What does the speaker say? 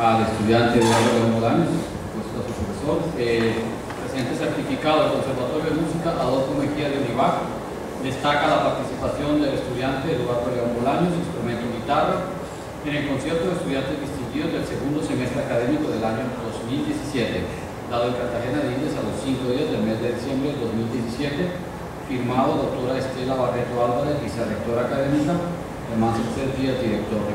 al estudiante Eduardo León Bolaños, puesto a su profesor. El presente certificado del Conservatorio de Música Adolfo Mejía de Olivar destaca la participación del estudiante Eduardo León Bolaños, instrumento guitarra, en el concierto de estudiantes distinguidos del segundo semestre académico del año 2017, dado en Cartagena de Indias a los cinco días del mes de diciembre de 2017, firmado doctora Estela Barreto Álvarez, vicerrectora académica, Germán Díaz, director.